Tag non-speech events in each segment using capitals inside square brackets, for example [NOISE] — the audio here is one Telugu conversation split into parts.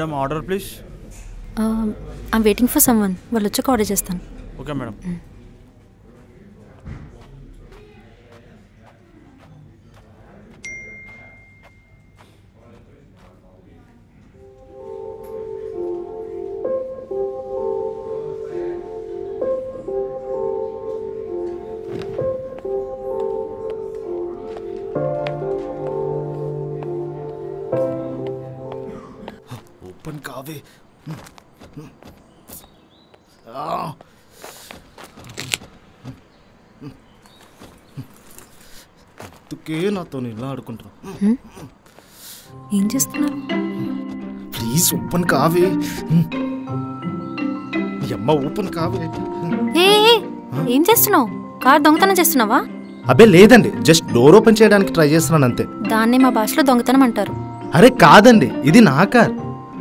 Madam order please I'm waiting for someone వాళ్ళు వచ్చాక ఆర్డర్ చేస్తాను. ఓకే మేడం ఓపెన్ కావే అందుకే నాతో ఇలా ఆడుకుంటున్నా ఏం చేస్తున్నారు? ప్లీజ్ ఓపెన్ కావే అమ్మ ఓపెన్ కావే ఏ ఏ, ఏం చేస్తున్నావు? కార్ దొంగతనం చేస్తున్నావా? అబ్బే లేదండి. జస్ట్ డోర్ ఓపెన్ చేయడానికి ట్రై చేస్తున్నాను అంతే. దాన్నే మా భాషలో దొంగతనం అంటారు. అరే కాదండి. ఇది నా కార్.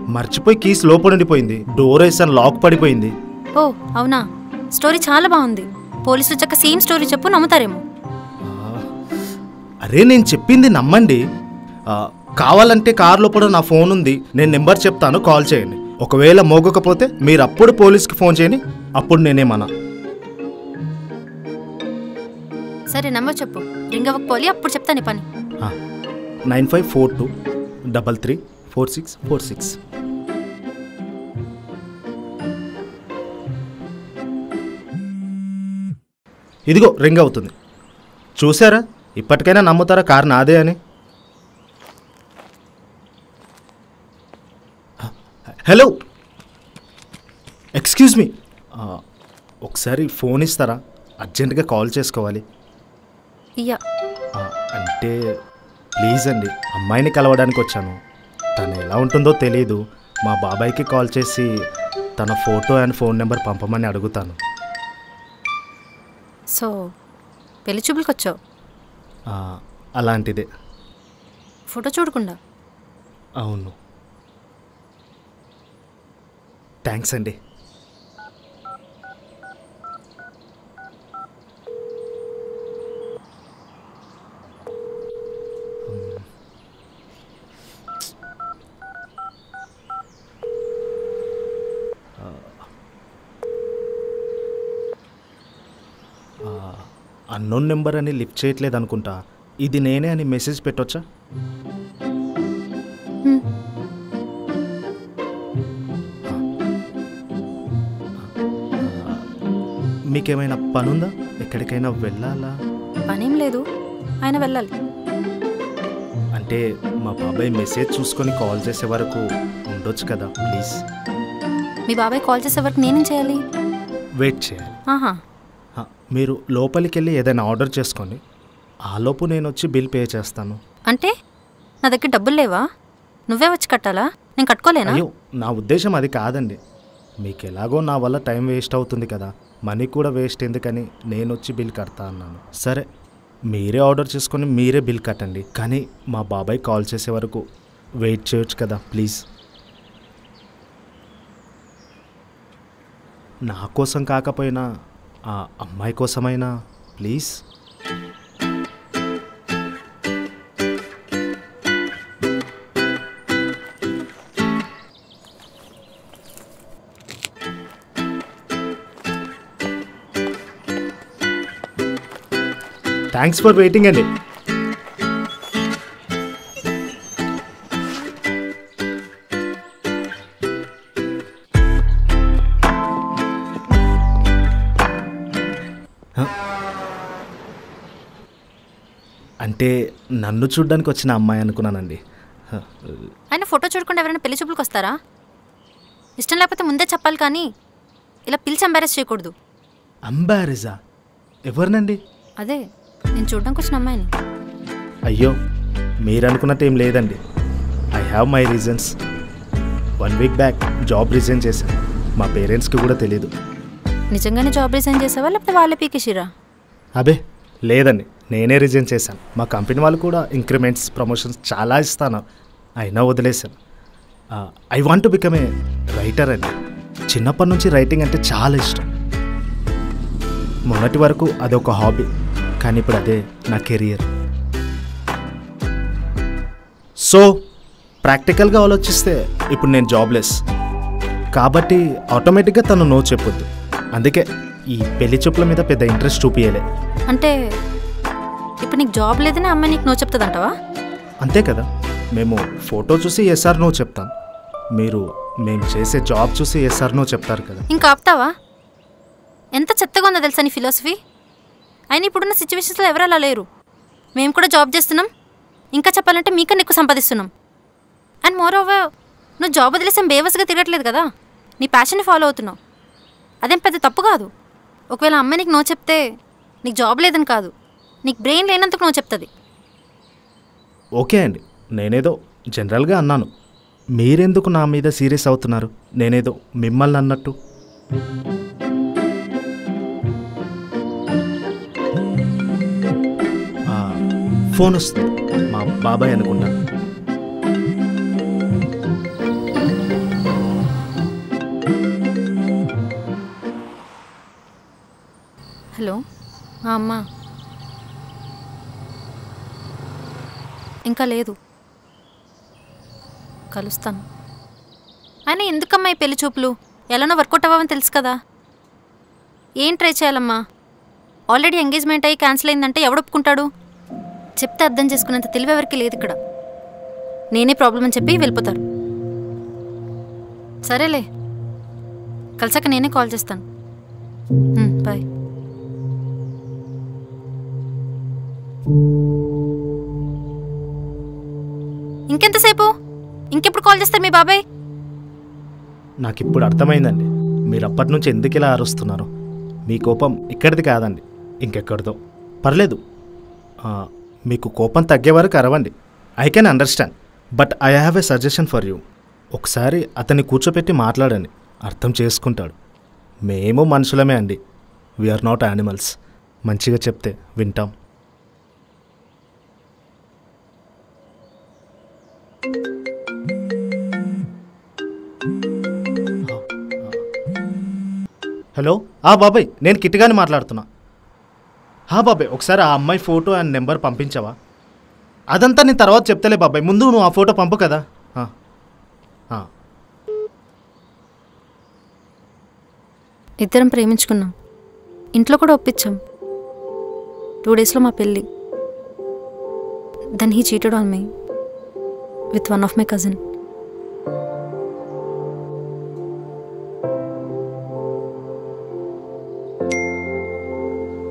మర్చిపోయి కీస్ లోపల ఉండిపోయింది. డోర్ వేసాను లాక్ పడిపోయింది. ఓ అవునా? స్టోరీ చాలా బాగుంది. పోలీసులు వచ్చాక సేమ్ స్టోరీ చెప్పు నమ్ముతారేమో. అరే నేను చెప్పింది నమ్మండి. ఆ, కావాలంటే కార్ లోపల నా ఫోన్ ఉంది. నేను నెంబర్ చెప్తాను కాల్ చేయండి. ఒకవేళ మోగకపోతే మీరు అప్పుడు పోలీస్కి ఫోన్ చేయండి అప్పుడు నేనేమన్నా. సరే నెంబర్ చెప్పు. రింగ్ అవ్వకపోలి అప్పుడు చెప్తాను నీ పని. Nine five four two double three four six four six. ఇదిగో రింగ్ అవుతుంది. చూసారా ఇప్పటికైనా నమ్ముతారా కార్ నాదే అని? హలో. Excuse me. ఒకసారి ఫోన్ ఇస్తారా? అర్జెంటుగా కాల్ చేసుకోవాలి. ఆ, అంటే ప్లీజ్ అండి అమ్మాయిని కలవడానికి వచ్చాను. తను ఎలా ఉంటుందో తెలియదు మా బాబాయ్కి కాల్ చేసి తన ఫోటో అండ్ ఫోన్ నెంబర్ పంపమని అడుగుతాను. సో పెళ్ళి చూపులకు వచ్చావు అలాంటిదే. ఫోటో చూడకుండా? అవును. థ్యాంక్స్ అండి. అన్నోన్ నెంబర్ అని లిఫ్ట్ చేయట్లేదు అనుకుంటా. ఇది నేనే అని మెసేజ్ పెట్టొచ్చా. మీకేమైనా పనుందా? ఎక్కడికైనా వెళ్ళాలా? పనేం లేదు. ఆయన వెళ్ళాలి. అంటే మా బాబాయ్ మెసేజ్ చూసుకొని కాల్ చేసే వరకు ఉండొచ్చు కదా ప్లీజ్. మీ బాబాయ్ కాల్ చేసే వరకు నేనేం చేయాలి? వెయిట్ చేయాలి. ఆహా. మీరు లోపలికి వెళ్ళి ఏదైనా ఆర్డర్ చేసుకోండి ఆలోపు నేను వచ్చి బిల్ పే చేస్తాను. అంటే? నా దగ్గర డబ్బులు లేవా? నువ్వే వచ్చి కట్టాలా? నేను కట్టుకోలేనా? అయ్యో నా ఉద్దేశం అది కాదండి. మీకు ఎలాగో నా వల్ల టైం వేస్ట్ అవుతుంది కదా. మనీ కూడా వేస్ట్ ఎందుకని నేను వచ్చి బిల్ కడతా అన్నాను. సరే మీరే ఆర్డర్ చేసుకొని మీరే బిల్ కట్టండి. కానీ మా బాబాయ్ కాల్ చేసే వరకు వెయిట్ చేయొచ్చు కదా ప్లీజ్. నా కోసం కాకపోయినా ఆ అమ్మాయి కోసమైనా? ప్లీజ్. థ్యాంక్స్ ఫర్ వెయిటింగ్ అండి అంటే నన్ను చూడ్డానికి వచ్చిన అమ్మాయి అనుకున్నానండి. ఆయన ఫోటో చూడకుండా ఎవరైనా పెళ్ళి చూపులకు వస్తారా? ఇష్టం లేకపోతే ముందే చెప్పాలి కానీ ఇలా పిలిచి ఎంబారెస్ చేయకూడదు. అంబారిజా ఎవరినండి? అదే నేను చూడడానికి వచ్చిన అమ్మాయిని. అయ్యో మీరు అనుకున్నట్టు ఏం లేదండి. I have my reasons one week back job resign చేశాను. మా పేరెంట్స్కి కూడా తెలియదు నిజంగానే జాబ్ రిజైన్ చేసావా? లేకపోతే వాళ్ళే పీకేసిరా అబే లేదండి. నేనే రిజైన్ చేశాను. మా కంపెనీ వాళ్ళు కూడా ఇంక్రిమెంట్స్ ప్రమోషన్స్ చాలా ఇస్తాను. అయినా వదిలేశాను. I want to become a writer అని చిన్నప్పటి నుంచి రైటింగ్ అంటే చాలా ఇష్టం. మొన్నటి వరకు అదొక హాబీ కానీ ఇప్పుడు అదే నా కెరియర్ సో ప్రాక్టికల్గా ఆలోచిస్తే ఇప్పుడు నేను జాబ్లెస్ కాబట్టి ఆటోమేటిక్గా తను నో చెప్పొద్దు. అందుకే ఈ పెళ్ళి చెప్పుల మీద పెద్ద ఇంట్రెస్ట్ చూపించలే అంటే ఇప్పుడు నీకు జాబ్ లేదని అమ్మాయి నీకు నో చెప్తుందంటావా? అంతే కదా. మేము ఫోటో చూసి ఎస్ఆర్ నో చెప్తాం. మీరు మేము చేసే జాబ్ చూసి ఎస్ఆర్ నో చెప్తారు కదా. ఇంకా ఆపుతావా? ఎంత చెత్తగా ఉందో తెలుసా నీ ఫిలాసఫీ అయినా ఇప్పుడున్న సిచ్యువేషన్స్లో ఎవరు అలా లేరు? మేము కూడా జాబ్ చేస్తున్నాం. ఇంకా చెప్పాలంటే మీకన్నా ఎక్కువ సంపాదిస్తున్నాం. అండ్ మోర్ ఓవర్ నువ్వు జాబ్ వదిలేసాం బేవస్గా తిరగట్లేదు కదా. నీ ప్యాషన్ని ఫాలో అవుతున్నావు. అదేం పెద్ద తప్పు కాదు. ఒకవేళ అమ్మాయి నీకు నో చెప్తే నీకు జాబ్ లేదని కాదు. నీకు బ్రెయిన్ లేనందుకు నో చెప్తుంది. ఓకే అండి. నేనేదో జనరల్గా అన్నాను. మీరెందుకు నా మీద సీరియస్ అవుతున్నారు? నేనేదో మిమ్మల్ని అన్నట్టు. ఫోన్ వస్తుంది. మా బాబాయ్ అనుకుంటా. హలో. అమ్మా. ఇంకా లేదు. కలుస్తాను. అయినా ఎందుకమ్మా ఈ పెళ్ళి చూపులు? ఎలానో వర్కౌట్ అవ్వమని తెలుసు కదా. ఏం ట్రై చేయాలమ్మా? ఆల్రెడీ ఎంగేజ్మెంట్ అయ్యి క్యాన్సిల్ అయిందంటే ఎవడొప్పుకుంటాడు? చెప్తే అర్థం చేసుకునేంత తెలివి ఎవరికి లేదు ఇక్కడ. నేనే ప్రాబ్లం అని చెప్పి వెళ్ళిపోతారు. సరేలే. కలిసాక నేనే కాల్ చేస్తాను. బాయ్. ఇంకెప్పుడు కాల్ చేస్తారు మీ బాబాయ్? నాకు ఇప్పుడు అర్థమైందండి. మీరు అప్పటి నుంచి ఎందుకు ఇలా అరుస్తున్నారు? మీ కోపం ఇక్కడిది కాదండి ఇంకెక్కడిదో. పర్లేదు. మీకు కోపం తగ్గే వరకు అరవండి. I can understand. But I have a suggestion for you. ఒకసారి అతన్ని కూర్చోపెట్టి మాట్లాడండి. అర్థం చేసుకుంటాడు. మేము మనుషులమే అండి. వీఆర్ నాట్ యానిమల్స్ మంచిగా చెప్తే వింటాం. హలో? ఆ బాబాయ్ నేను కిట్టిగాని మాట్లాడుతున్నా. హా బాబాయ్ ఒకసారి ఆ అమ్మాయి ఫోటో అండ్ నెంబర్ పంపించావా? అదంతా నేను తర్వాత చెప్తలే బాబాయ్ ముందు నువ్వు ఆ ఫోటో పంపు కదా. ఇద్దరం ప్రేమించుకున్నాం. ఇంట్లో కూడా ఒప్పించాం. టూ డేస్లో మా పెళ్ళి. Then he cheated on my with one of my cousin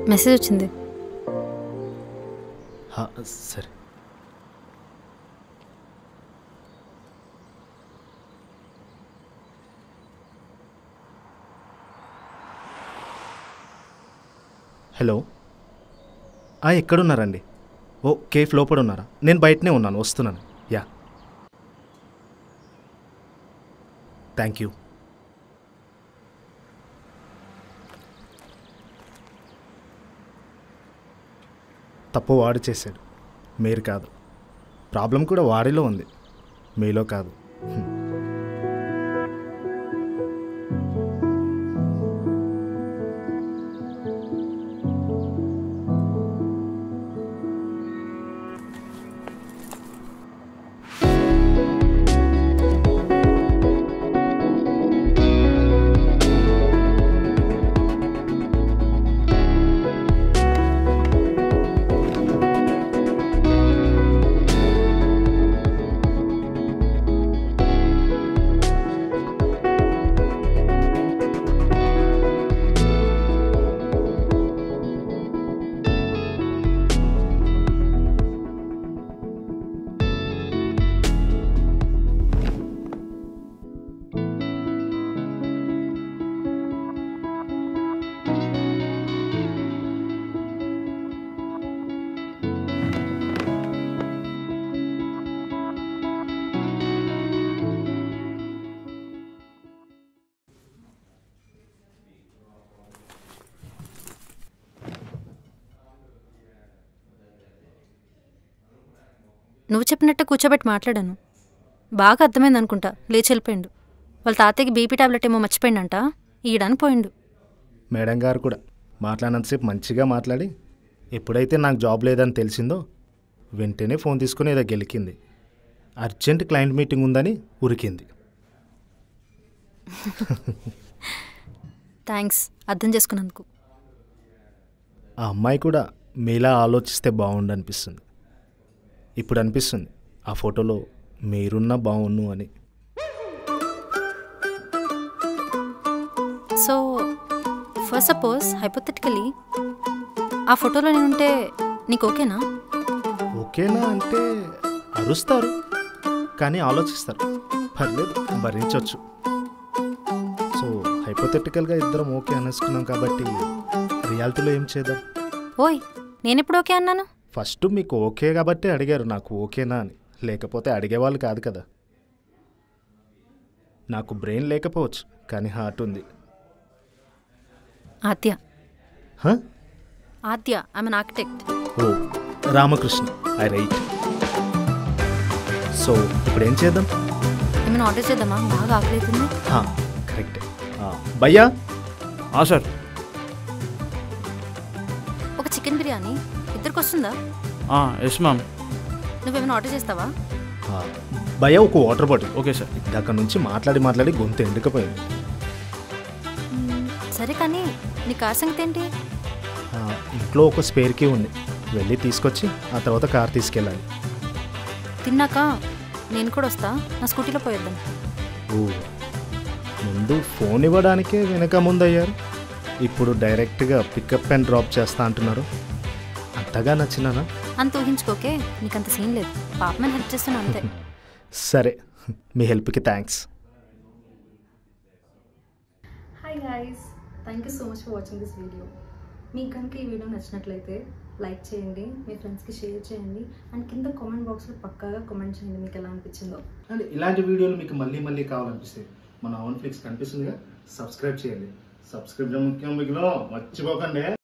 message వచ్చింది. సరే. హలో. ఆ, ఎక్కడున్నారండి? ఓ కేఫ్ లోపల ఉన్నారా? నేను బయటనే ఉన్నాను వస్తున్నాను. యా. Thank you. తప్పు వాడు చేశాడు. మీరు కాదు. ప్రాబ్లం కూడా వాడిలో ఉంది. మీలో కాదు. నువ్వు చెప్పినట్టే కూర్చోబెట్టి మాట్లాడాను. బాగా అర్థమైంది అనుకుంటా లేచి వెళ్ళిపోయిండు. వాళ్ళ తాతయ్యకి బీపీ టాబ్లెట్ ఏమో మర్చిపోయిండంట. ఈయడానికి పోయిండు. మేడం గారు కూడా మాట్లాడినంతసేపు మంచిగా మాట్లాడి ఎప్పుడైతే నాకు జాబ్ లేదని తెలిసిందో వెంటనే ఫోన్ తీసుకుని ఏదో గెలికింది. అర్జెంట్ క్లయింట్ మీటింగ్ ఉందని ఉరికింది. థ్యాంక్స్ అర్థం చేసుకున్నందుకు. ఆ అమ్మాయి కూడా మీలా ఆలోచిస్తే బాగుండు అనిపిస్తుంది ఇప్పుడు అనిపిస్తుంది ఆ ఫోటోలో మీరున్నా బాగుండు అని. సో ఫస్ట్ సపోజ్ హైపోథెటికలీ ఆ ఫోటోలో నేనుంటే నీకు ఓకేనా? ఓకేనా అంటే అరుస్తారు కానీ ఆలోచిస్తారు. పర్లేదు భరించవచ్చు సో హైపోథెటికల్గా ఇద్దరం ఓకే అనేసుకున్నాం కాబట్టి రియాలిటీలో ఏం చేద్దాం? ఓయ్ నేనెప్పుడు ఓకే అన్నాను? ఫస్ట్ మీకు ఓకే కాబట్టి అడిగారు నాకు ఓకేనా అని. లేకపోతే అడిగేవాళ్ళు కాదు కదా. నాకు బ్రెయిన్ లేకపోవచ్చు కానీ హార్ట్ ఉంది. ఆద్య. హ? Aadya I'm architect. Oh Ramakrishna alright. So ఇప్పుడు ఏం చేద్దాం? ఏమైనా ఆర్డర్ చేద్దామా? బాగా ఆకలితుంది. హా, కరెక్టే. ఆ, భయ్యా? ఆ సార్. ఒక చికెన్ బిర్యానీ. ఇద్దరికి వస్తుందా ఎస్ మ్యామ్ నువ్వేమైనా ఆర్డర్ చేస్తావా? ఆ, భయ్యా ఒక వాటర్ బాటిల్. ఓకే సార్ ఇందాక నుంచి మాట్లాడి మాట్లాడి గొంతు ఎండుకపోయింది. సరే కానీ నీ కార్ సంగతి ఏంటి? ఇంట్లో ఒక స్పేర్ కీ ఉంది. వెళ్ళి తీసుకొచ్చి ఆ తర్వాత కార్ తీసుకెళ్ళాలి. తిన్నాక నేను కూడా వస్తా. నా స్కూటీలో పోయేద్దాం. ఓ ముందు ఫోన్ ఇవ్వడానికే వెనక ముందు అయ్యారు ఇప్పుడు డైరెక్ట్గా పికప్ అండ్ డ్రాప్ చేస్తా అంటున్నారు. అంతగా నచ్చినానా? అంత ఊహించుకోకే నీకంత సీన్ లేదు. పాపమని హెల్ప్ చేస్తున్నా అంతే. [LAUGHS] సరే మీ హెల్ప్కి thanks hi guys thank you so much for watching this video మీకు కనుక ఈ వీడియో నచ్చినట్లయితే లైక్ చేయండి మీ ఫ్రెండ్స్కి షేర్ చేయండి అండ్ కింద కామెంట్ బాక్స్లో పక్కాగా కామెంట్ చేయండి మీకు ఎలా అనిపించిందో. అండ్ ఇలాంటి వీడియోలు మీకు మళ్ళీ మళ్ళీ కావాలనిపిస్తే మన ఓన్ ఫ్లిక్స్ కనిపిస్తుందిగా సబ్స్క్రైబ్ చేయండి. సబ్స్క్రైబ్ ముఖ్యం మీకు మర్చిపోకండి.